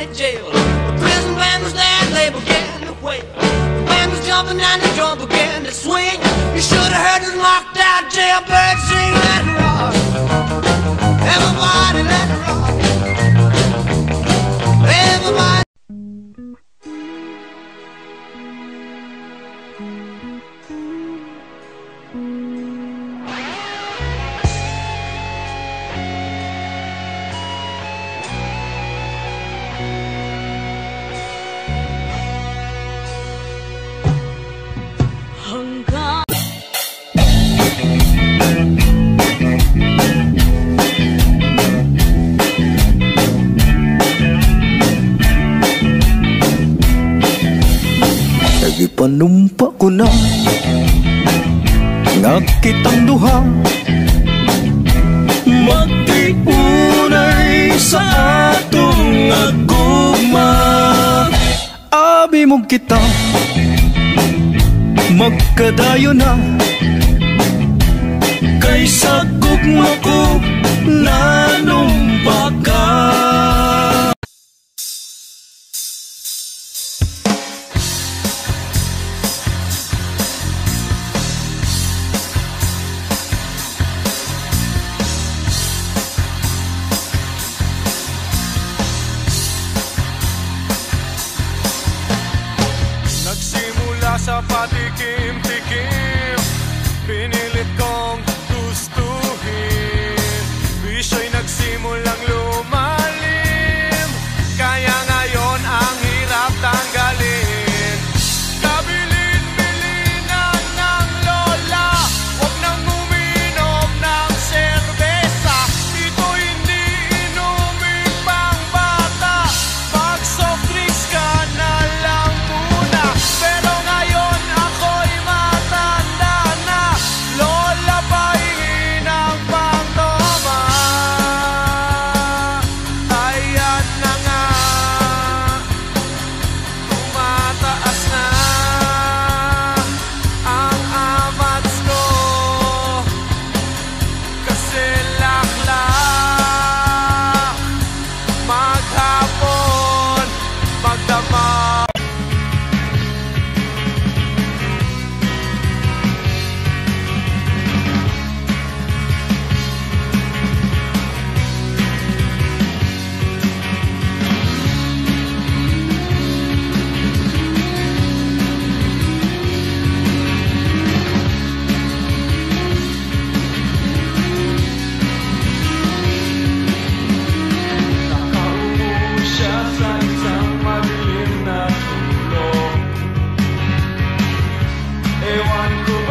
county jail. The prison band was there, they began to wail. The band was jumping and the drum began to swing. You should have heard this knocked out jailbird sing. Let it rock. Everybody, let it rock. Everybody. Nagipanumpa ko na. Nga kitang duha. Magtiunay sa atong agugma Abi mo kita. Magkadayo na. Kaysa gugma ko Nanumpa Kasapatikim-tikim Pinilit one could